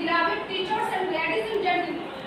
beloved teachers and ladies and gentlemen.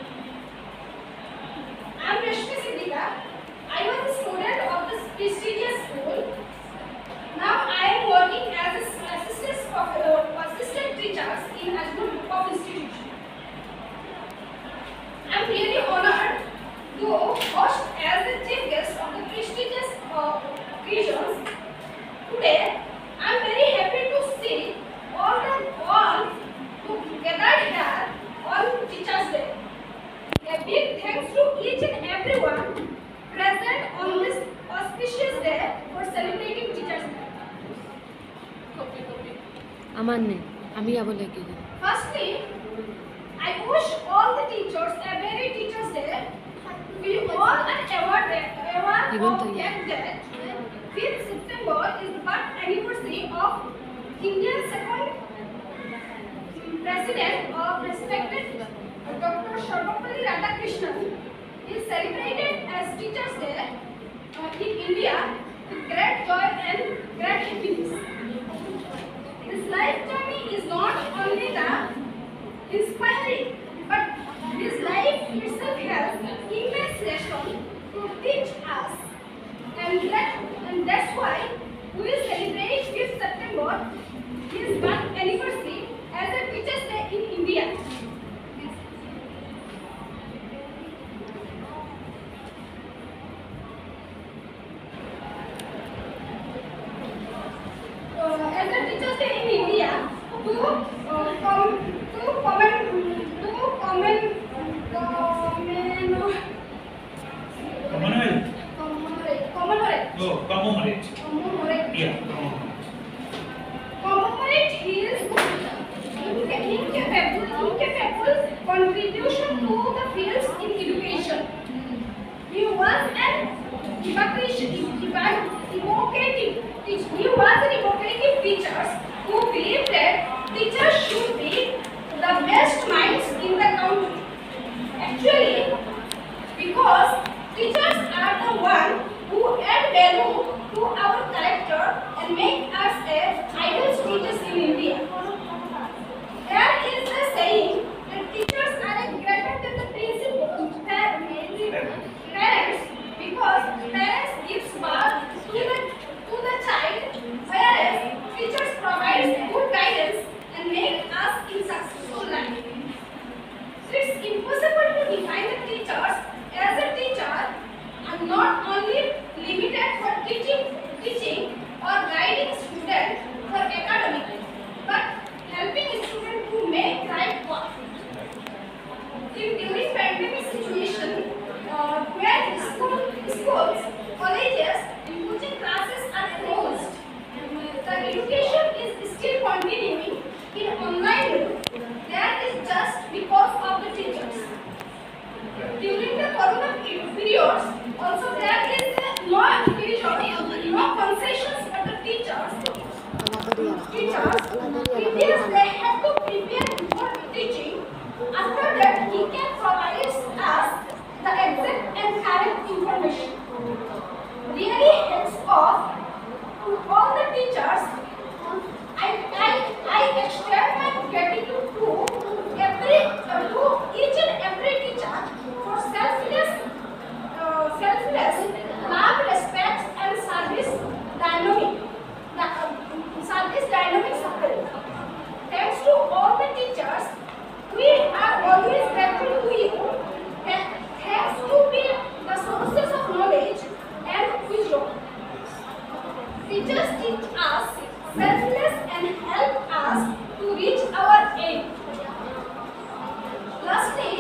আমার নেই আমি যাব লেগে Firstly, I wish all the teachers a very Teachers Day. We all an award day, award Even of though, yeah. fact that 5th September is the birth anniversary of Indian second President of respected Dr. Sarvapalli Radhakrishnan is celebrated as Teachers Day uh, in India with great joy and great happiness. Life journey is not only the inspiring, but his life itself has immense lesson to teach us. And that and that's why we celebrate 5th September, his birth anniversary, as a Teachers' Day in India. uh, as a Teachers' in India to uh, com to comment to comment Commonwealth. commemorate commemorate Oh, commemorate. commemorate Yeah, commemorate. commemorate incapable incapable contribution to the fields in education. He was an evocative, evocative, teach- he was an evocative teacher who believed that teachers should be the best minds in the country. Actually, because teachers are the one who add value to our character and make us a ideal teachers in India. There is a saying that teachers are greater than the principal parents because parents gives birth to the to the child whereas teachers provides good guidance and make us in successful life. It's impossible to define the teachers as a teacher and not only limited for teaching, teaching or guiding students for academic, but helping students to make right path. In during pandemic situation, uh, where school, schools, colleges, and coaching classes are closed, the education is still continuing in online mode. That is just because of the teachers. During the corona pe- periods, also there is a no division, no concessions for the teachers. Teachers, it is they have to prepare before teaching. He can provide us the exact and correct information. Really heads off Teachers teach us selfless and help us to reach our aim. Lastly,